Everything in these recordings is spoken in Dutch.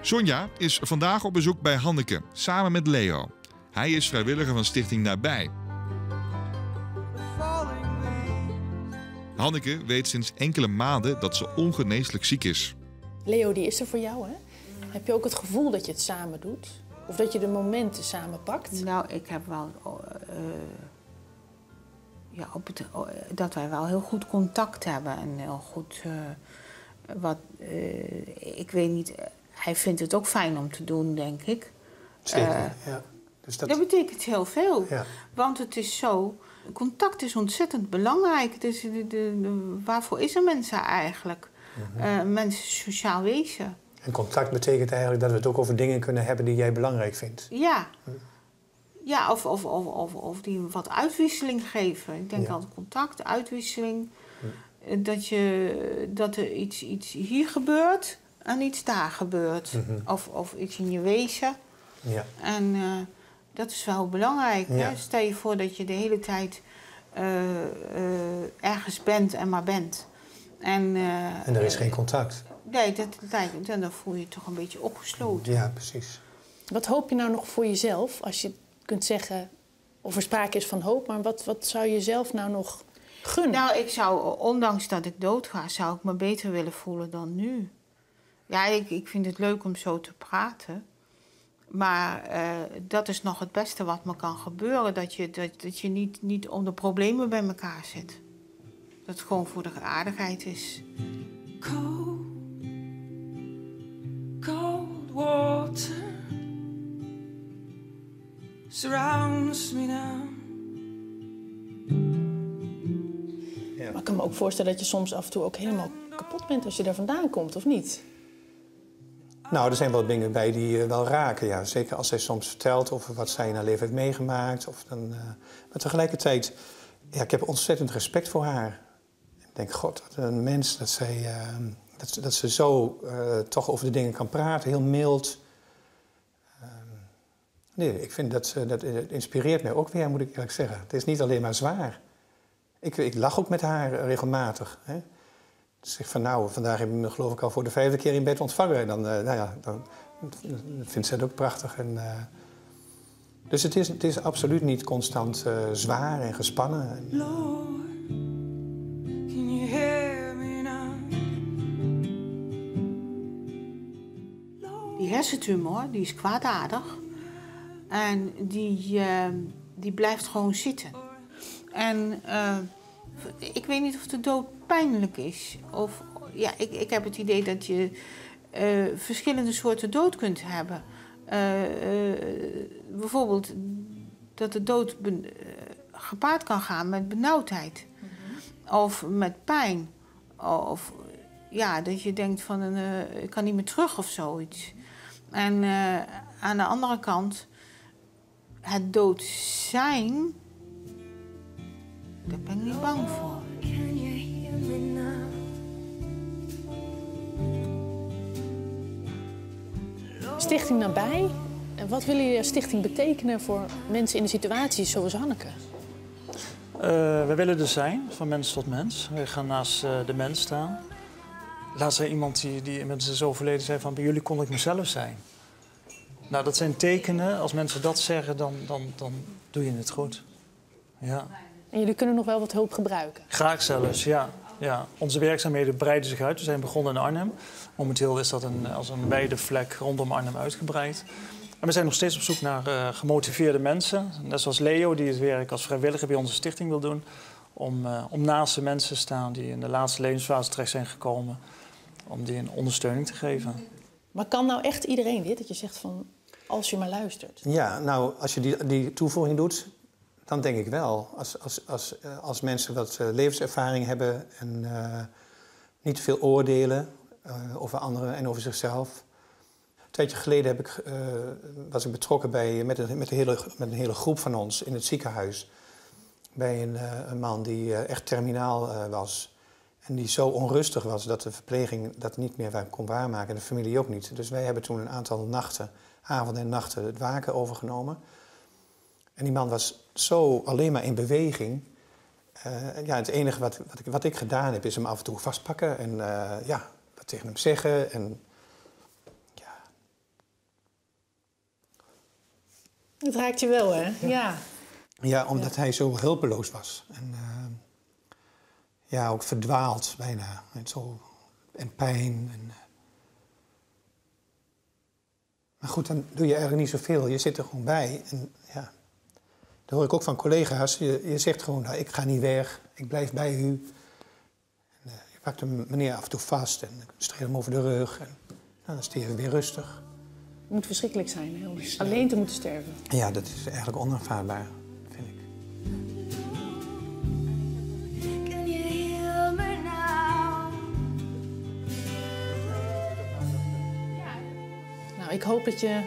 Sonja is vandaag op bezoek bij Hanneke, samen met Leo. Hij is vrijwilliger van Stichting Nabij. Hanneke weet sinds enkele maanden dat ze ongeneeslijk ziek is. Leo, die is er voor jou, hè? Heb je ook het gevoel dat je het samen doet? Of dat je de momenten samen pakt? Nou, ik heb wel. eh, ja, op het, oh, dat wij wel heel goed contact hebben en heel goed. eh, wat, eh, ik weet niet, hij vindt het ook fijn om te doen, denk ik. Zeker, Eh, ja. Dus dat, Dat betekent heel veel. ja. Want het is zo. Contact is ontzettend belangrijk. Dus de, de, de- waarvoor is een mens eigenlijk? Mhm. Eh, een mens is een sociaal wezen. En contact betekent eigenlijk dat we het ook over dingen kunnen hebben die jij belangrijk vindt. Ja. Ja, of, of, of, of, of die wat uitwisseling geven. Ik denk Ja. altijd contact, uitwisseling. Eh, Dat, je, dat er iets, iets hier gebeurt en iets daar gebeurt. Mhm. Of, of iets in je wezen. Ja. En eh, dat is wel belangrijk. Ja. Hè? Stel je voor dat je de hele tijd eh, eh, ergens bent en maar bent. En, eh, En er is geen contact. Nee, dat en dan voel je je toch een beetje opgesloten. Ja, precies. Wat hoop je nou nog voor jezelf? Als je kunt zeggen of er sprake is van hoop, maar wat, wat zou je zelf nou nog gunnen? Nou, ik zou, ondanks dat ik doodga, zou ik me beter willen voelen dan nu. Ja, ik, ik vind het leuk om zo te praten. Maar eh, dat is nog het beste wat me kan gebeuren. Dat je, dat, dat je niet, niet om de problemen bij elkaar zit. Dat het gewoon voor de aardigheid is. Cold, cold water surrounds me now. Maar ik kan me ook voorstellen dat je soms af en toe ook helemaal kapot bent als je daar vandaan komt, of niet? Nou, er zijn wel dingen bij die eh, wel raken. Ja. Zeker als zij soms vertelt over wat zij in haar leven heeft meegemaakt. Of dan, eh, Maar tegelijkertijd, ja, ik heb ontzettend respect voor haar. Ik denk, god, wat een mens dat, zij, eh, dat, dat ze zo eh, toch over de dingen kan praten. Heel mild. Ehm, nee, ik vind dat, dat inspireert mij ook weer, moet ik eerlijk zeggen. Het is niet alleen maar zwaar. Ik, ik lach ook met haar regelmatig. Hè. Zegt van nou, vandaag heb je me geloof ik al voor de vijfde keer in bed ontvangen. En dan, eh, nou ja, dan vindt ze het ook prachtig. En, eh, dus het is, het is absoluut niet constant eh, zwaar en gespannen. Die hersentumor, die is kwaadaardig. En die, die blijft gewoon zitten. En ik weet niet of de dood pijnlijk is. Of, ja, ik, ik heb het idee dat je eh, verschillende soorten dood kunt hebben. Eh, eh, bijvoorbeeld dat de dood gepaard kan gaan met benauwdheid. Of met pijn. Of ja, dat je denkt van een, ik kan niet meer terug of zoiets. En aan de andere kant, het dood zijn, daar ben ik niet bang voor. Stichting Nabij. En wat wil je als stichting betekenen voor mensen in de situatie zoals Hanneke? Eh, we willen er zijn, van mens tot mens. We gaan naast eh, de mens staan. Laatst zei iemand die, die inmiddels is overleden, zei van... bij jullie kon ik mezelf zijn. Nou, dat zijn tekenen. Als mensen dat zeggen, dan, dan, dan doe je het goed. Ja, En jullie kunnen nog wel wat hulp gebruiken. graag zelfs, ja. ja. Onze werkzaamheden breiden zich uit. We zijn begonnen in Arnhem. Momenteel is dat een, als een wijde vlek rondom Arnhem uitgebreid. En we zijn nog steeds op zoek naar eh, gemotiveerde mensen. Net zoals Leo, die het werk als vrijwilliger bij onze stichting wil doen. Om, eh, om naast de mensen te staan die in de laatste levensfase terecht zijn gekomen. Om die een ondersteuning te geven. Maar kan nou echt iedereen dit? Dat je zegt van, als je maar luistert. ja, nou, als je die, die toevoeging doet, dan denk ik wel. Als, als, als, eh, als mensen wat eh, levenservaring hebben en eh, niet te veel oordelen over anderen en over zichzelf. Een tijdje geleden heb ik, was ik betrokken bij, met, een, met, een hele, met een hele groep van ons in het ziekenhuis. Bij een, een man die echt terminaal was. En die zo onrustig was dat de verpleging dat niet meer kon waarmaken. En de familie ook niet. Dus wij hebben toen een aantal nachten, avonden en nachten, het waken overgenomen. En die man was zo alleen maar in beweging. Eh, ja, het enige wat, wat, ik, wat ik gedaan heb, is hem af en toe vastpakken en uh, ja, wat tegen hem zeggen. En, ja. Het raakt je wel, hè? Ja. Ja, omdat hij zo hulpeloos was. En, eh, ja, ook verdwaald bijna. En, zo, en pijn. En, maar goed, dan doe je eigenlijk niet zoveel. Je zit er gewoon bij. En, ja dat hoor ik ook van collega's. Je, je zegt gewoon, nou, ik ga niet weg. Ik blijf bij u. En, eh, je pakt de meneer af en toe vast en streel hem over de rug. En nou, dan is hij weer rustig. Het moet verschrikkelijk zijn, hè? om alleen te moeten sterven. Ja, dat is eigenlijk onaanvaardbaar, vind ik. Nou, ik hoop dat je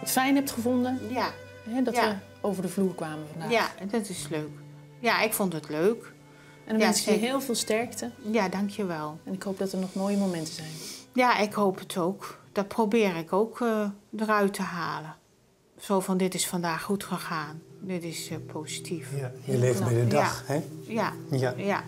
het fijn hebt gevonden. Ja, Hè, dat Ja. we over de vloer kwamen vandaag. ja, dat is leuk. Ja, ik vond het leuk. En dan Ja, wens ik je heel veel sterkte. Ja, dankjewel. En ik hoop dat er nog mooie momenten zijn. Ja, ik hoop het ook. Dat probeer ik ook eh, eruit te halen. Zo van, dit is vandaag goed gegaan. Dit is eh, positief. Ja, je leeft bij de dag, hè? Ja, Ja. ja.